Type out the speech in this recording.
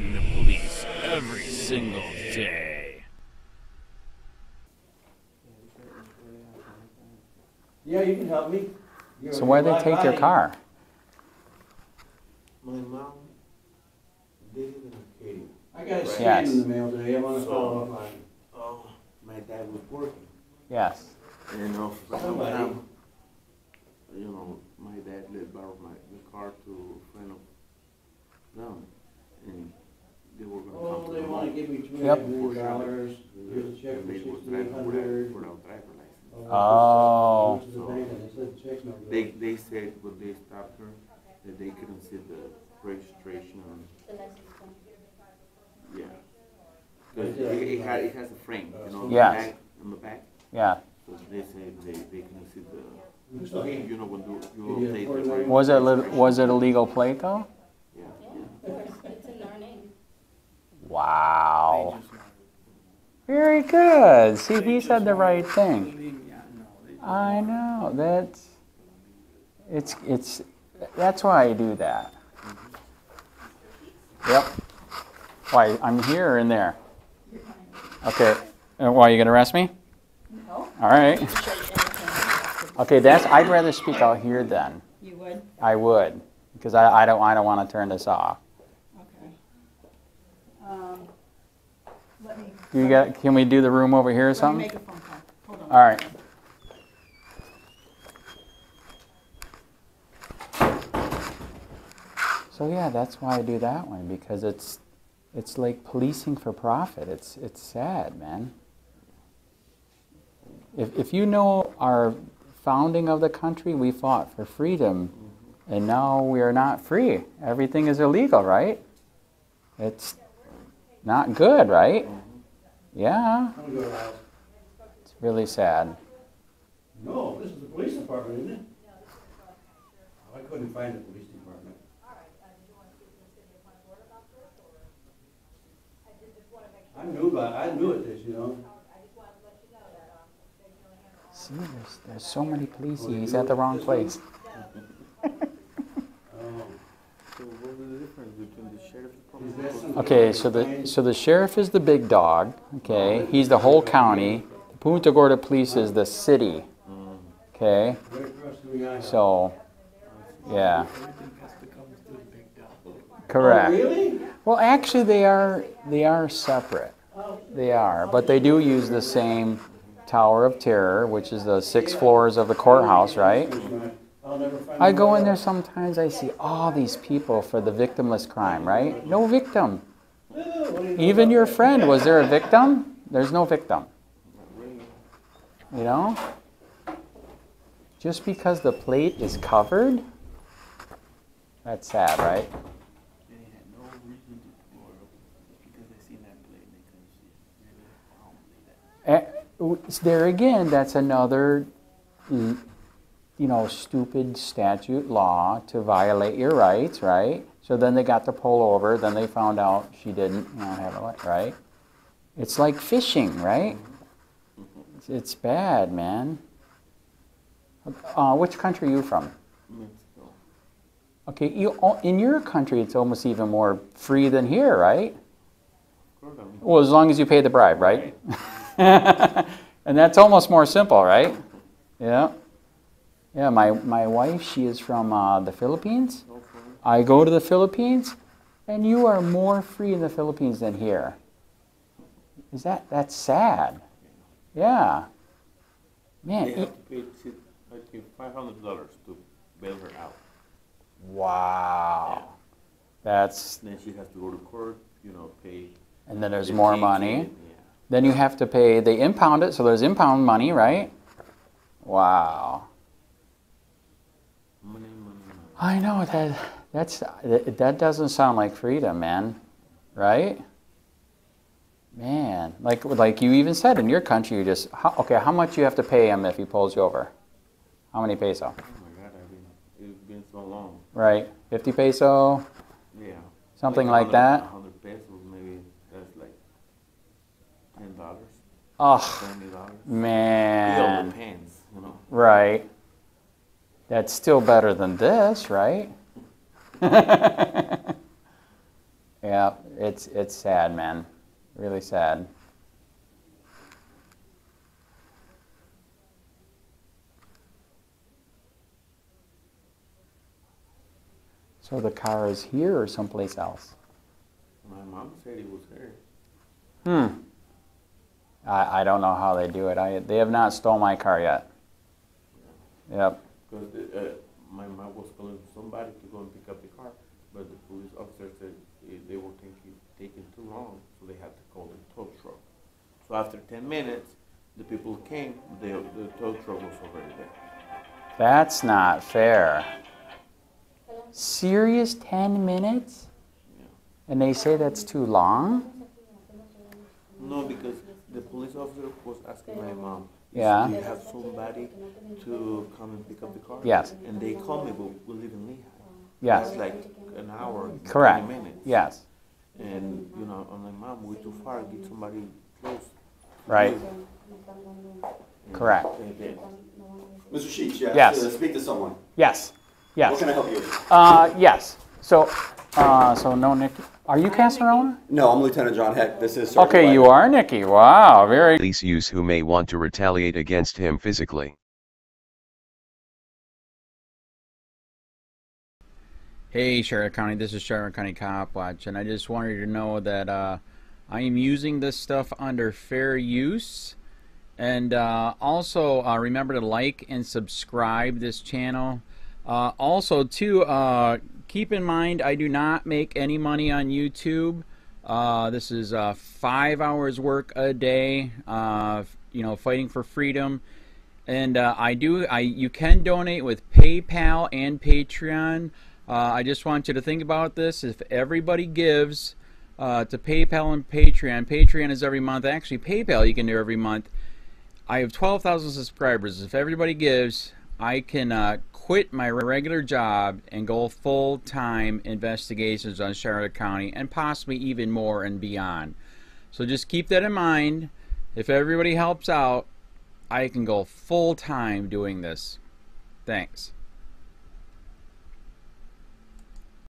policing the police every single day. Yeah, you can help me. You're- So why'd they take your car? My mom, they live in Arcadia. I got a Yes. in the mail today, I wanna So, follow up on oh, my dad was working, Yes. and for some Somebody. time, you know, my dad let borrow my, the car to a friend of them, and they were gonna come Oh, to they the wanna home. give me two Yep. million dollars, here's a check for they was sixty-eight driving without, hundred. without driver license. Oh. To the bank and they said the check's no. They, they said when they stopped her, that they couldn't see the registration on, yeah. Cause uh, it, it had, it has a frame, you know, on the Yes. back, on the back, Yeah. so they said they, they couldn't see the, You know, when you, you you update the that? rate. Was it lit- was it a legal plate though? Yeah, Yeah, of course, it's in our name. Wow. Very good. See, he said the right thing. I know. That's it's it's that's why I do that. Yep. Why I'm here or in there. Okay. Uh, Why you gonna arrest me? No. All right. Show you anything. Okay. That's I'd rather speak out here then. You would? I would because I, I don't I don't want to turn this off. Okay. Um, Let me. You got? Can we do the room over here or something? make a phone call. Hold on. All right. So yeah, that's why I do that one because it's it's like policing for profit. It's it's sad, man. If if you know our founding of the country, we fought for freedom, and now we are not free. Everything is illegal, right? It's not good, right? Mm-hmm. Yeah, I'm gonna go to the house. it's really sad. No, this is the police department, isn't it? Oh, I couldn't find the police department. All right, I didn't just want to make sure that's the thing. I knew about, I knew it this, you know. See, there's, there's so many police. Oh, He's at the wrong place. Oh, So what is the difference between the sheriff Is that department? some- Okay, so the so the sheriff is the big dog. Okay, he's the whole county. The Punta Gorda Police is the city. Okay, right across from the IHOP. so yeah, Oh, correct. really? Well, actually, they are they are separate. They are, but they do use the same Tower of Terror, which is the six floors of the courthouse, right? I'll never find. I go in there sometimes. I see all these people for the victimless crime, right? No victim. What do you know Even your friend, was there a victim? There's no victim. You know? Just because the plate is covered? That's sad, right? They had no reason to, or because they seen that plate, they couldn't see it. Maybe, I don't believe that. Eh, w- There again, that's another, you know, stupid statute law to violate your rights, right? So then they got to pull over, then they found out she didn't, you know, have a, li- right? It's like fishing, right? It's, it's bad, man. Uh, which country are you from? Mexico. Okay, you, oh, in your country, it's almost even more free than here, right? Well, as long as you pay the bribe, right? and that's almost more simple, right? Yeah. Yeah, my, my wife, she is from uh, the Philippines. I go to the Philippines, and you are more free in the Philippines than here. Is that, that's sad. Yeah. Man, They have to pay, I think, five hundred dollars to bail her out. wow. That's, Then she has to go to court, you know, pay. and then there's the more money. Yeah. Then you have to pay, they impound it, so there's impound money, right? Wow. I know that that's that, doesn't sound like freedom, man. Right? Man, like like you even said in your country, you just how, okay. How much you have to pay him if he pulls you over? How many peso? Oh my God, I mean, it's been so long. Right, fifty peso, Yeah. something like hundred- that. Hundred pesos, maybe that's like ten dollars, Oh twenty dollars. It all man, depends, you know. right. That's still better than this, right? yeah, it's it's sad, man. Really sad. So the car is here or someplace else? My mom said it was her. Hmm. I, I don't know how they do it. I they have not stole my car yet. Yep. Because uh, my mom was calling somebody to go and pick up the car, but the police officer said eh, they were taking, taking too long, so they had to call the tow truck. So after ten minutes, the people came, the, the tow truck was already there. That's not fair. Serious 10 minutes? Yeah. And they say that's too long? No, because the police officer was asking my mom, "Is- Yeah. do you have somebody to come and pick up the car? Yes. And they called me, but we live in Lehigh. Yes. That's like an hour, Correct. twenty minutes. Yes. And, you know, I'm like, mom, we're too far, get somebody close. Right. And Correct. they did. Mr. Sheets, yes. Yes. Uh, Speak to someone. Yes. What Yes. can I help you with? Uh, yes. So, uh, so no, Nikki. Are you Casanova? No, I'm Lieutenant John Heck. This is Sergeant Okay, you are Nikki. Wow, very. police use who may want to retaliate against him physically. Hey, Charlotte County, this is Charlotte County Cop Watch, and I just wanted you to know that uh, I am using this stuff under fair use. And uh, also, uh, remember to like and subscribe this channel. Uh, also, too, uh, keep in mind I do not make any money on YouTube. Uh, this is uh, five hours work a day. Uh, you know, fighting for freedom. And uh, I do. I you can donate with PayPal and Patreon. Uh, I just want you to think about this. If everybody gives uh, to PayPal and Patreon, Patreon is every month. Actually, PayPal you can do every month. I have 12,000 subscribers. If everybody gives, I can quit my regular job and go full time investigations on Charlotte County and possibly even more and beyond. So just keep that in mind. If everybody helps out, I can go full time doing this. Thanks.